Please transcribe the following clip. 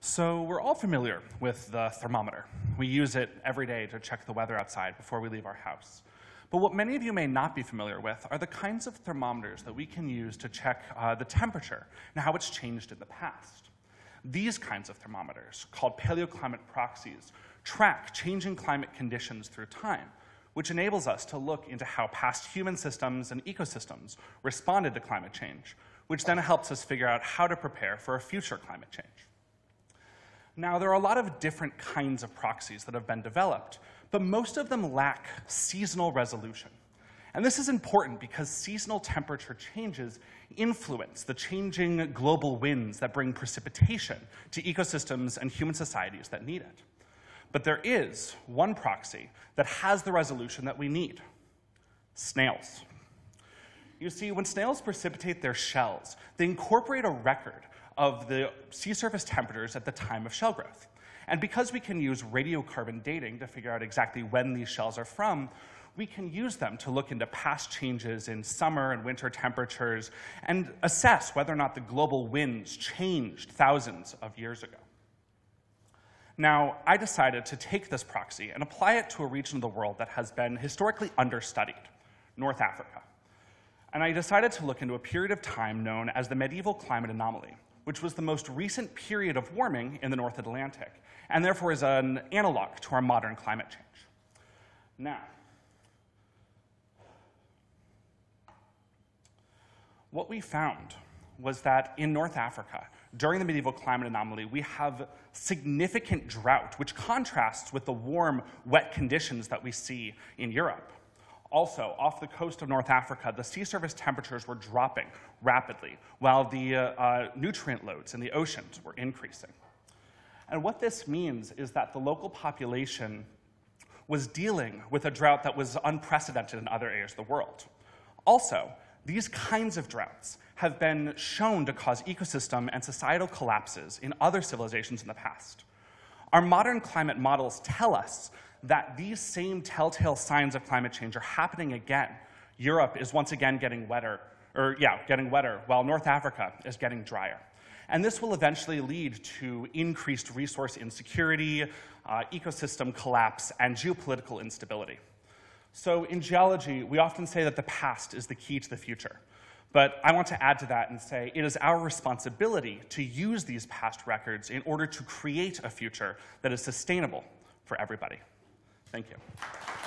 So we're all familiar with the thermometer. We use it every day to check the weather outside before we leave our house. But what many of you may not be familiar with are the kinds of thermometers that we can use to check uh, the temperature and how it's changed in the past. These kinds of thermometers, called paleoclimate proxies, track changing climate conditions through time, which enables us to look into how past human systems and ecosystems responded to climate change, which then helps us figure out how to prepare for a future climate change. Now, there are a lot of different kinds of proxies that have been developed, but most of them lack seasonal resolution. And this is important because seasonal temperature changes influence the changing global winds that bring precipitation to ecosystems and human societies that need it. But there is one proxy that has the resolution that we need snails. You see, when snails precipitate their shells, they incorporate a record of the sea surface temperatures at the time of shell growth. And because we can use radiocarbon dating to figure out exactly when these shells are from, we can use them to look into past changes in summer and winter temperatures and assess whether or not the global winds changed thousands of years ago. Now, I decided to take this proxy and apply it to a region of the world that has been historically understudied, North Africa. And I decided to look into a period of time known as the medieval climate anomaly, which was the most recent period of warming in the North Atlantic, and therefore is an analog to our modern climate change. Now, what we found was that in North Africa, during the medieval climate anomaly, we have significant drought, which contrasts with the warm, wet conditions that we see in Europe. Also, off the coast of North Africa, the sea surface temperatures were dropping rapidly, while the uh, uh, nutrient loads in the oceans were increasing. And what this means is that the local population was dealing with a drought that was unprecedented in other areas of the world. Also, these kinds of droughts have been shown to cause ecosystem and societal collapses in other civilizations in the past. Our modern climate models tell us that these same telltale signs of climate change are happening again. Europe is once again getting wetter, or yeah, getting wetter, while North Africa is getting drier. And this will eventually lead to increased resource insecurity, uh, ecosystem collapse, and geopolitical instability. So in geology, we often say that the past is the key to the future. But I want to add to that and say it is our responsibility to use these past records in order to create a future that is sustainable for everybody. Thank you.